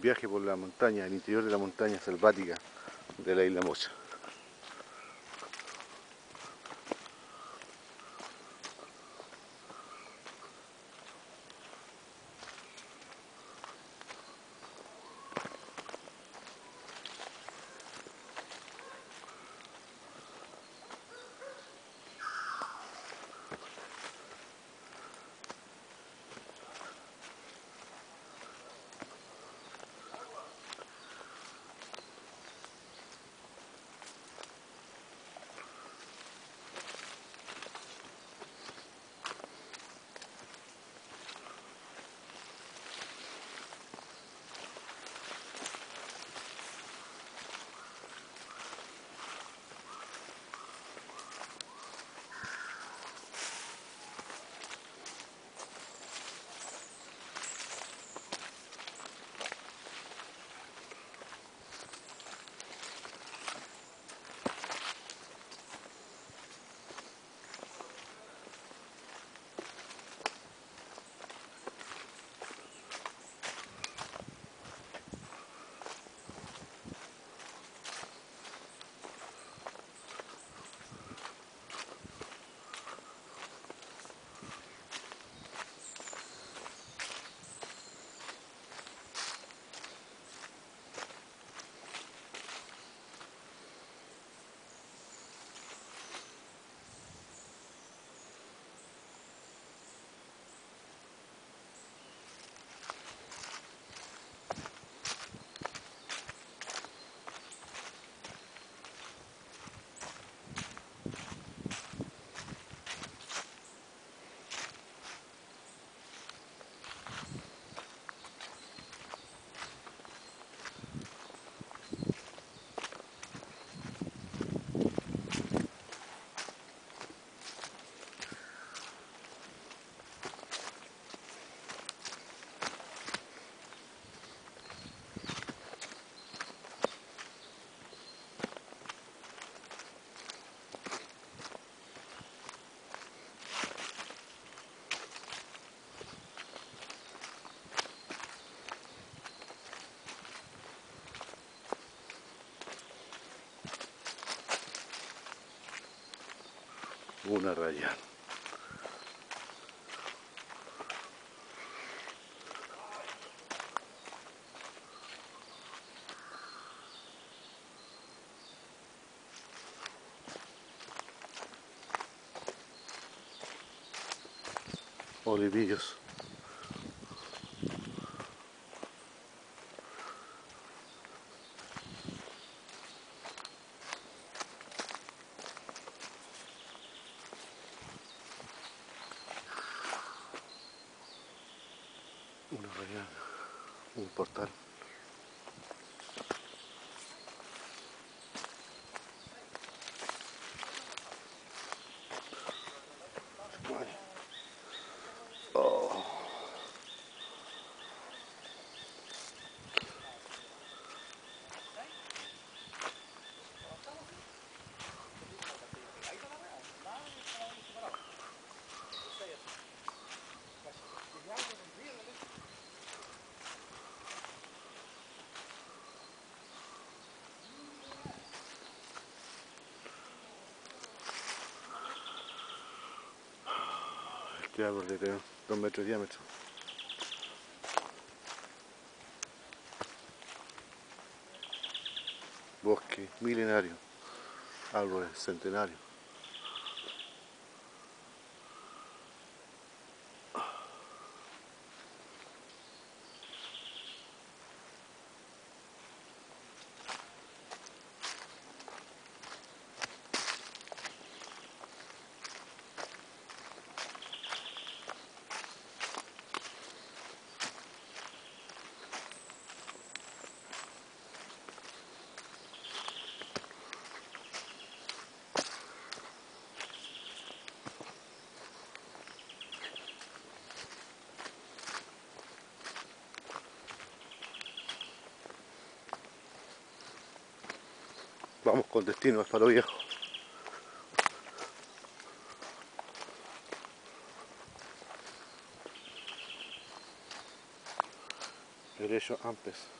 viaje por la montaña, el interior de la montaña selvática de la isla Mocha. Una raya. Olivillos. Raya, un. Este árbol de 2 metros de diámetro. Bosque milenario, árboles centenarios. Vamos con destino al Faro Viejo. Derecho antes.